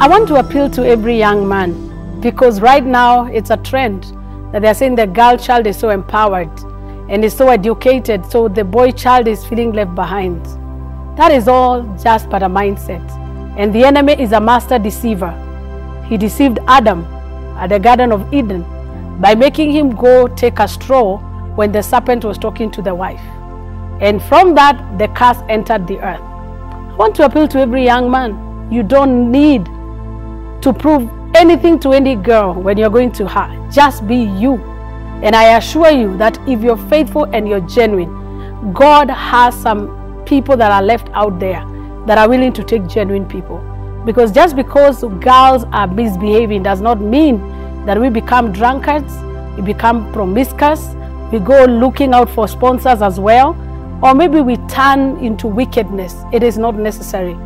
I want to appeal to every young man because right now it's a trend that they're saying the girl child is so empowered and is so educated, so the boy child is feeling left behind. That is all just but a mindset. And the enemy is a master deceiver. He deceived Adam at the Garden of Eden by making him go take a straw when the serpent was talking to the wife. And from that, the curse entered the earth. I want to appeal to every young man. You don't need to prove anything to any girl when you're going to her. Just be you. And I assure you that if you're faithful and you're genuine, God has some people that are left out there that are willing to take genuine people. Because just because girls are misbehaving does not mean that we become drunkards, we become promiscuous, we go looking out for sponsors as well, or maybe we turn into wickedness. It is not necessary.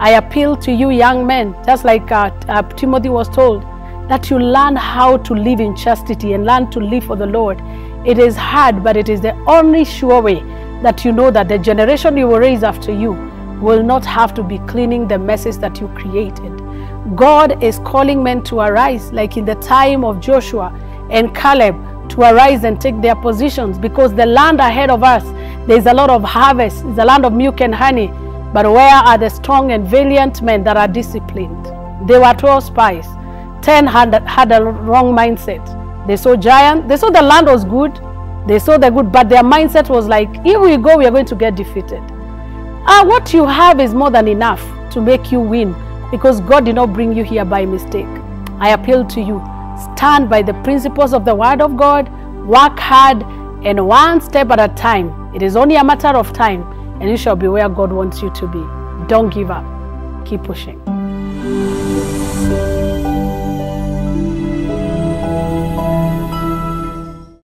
I appeal to you, young men, just like uh, uh, Timothy was told, that you learn how to live in chastity and learn to live for the Lord. It is hard, but it is the only sure way that you know that the generation you will raise after you will not have to be cleaning the messes that you created. God is calling men to arise, like in the time of Joshua and Caleb, to arise and take their positions because the land ahead of us, there's a lot of harvest, it's a land of milk and honey. But where are the strong and valiant men that are disciplined? They were 12 spies. 10 had, had a wrong mindset. They saw giant, they saw the land was good, they saw the good, but their mindset was like, if we go, we are going to get defeated. Ah, what you have is more than enough to make you win because God did not bring you here by mistake. I appeal to you, stand by the principles of the Word of God, work hard, and one step at a time. It is only a matter of time and you shall be where God wants you to be. Don't give up. Keep pushing.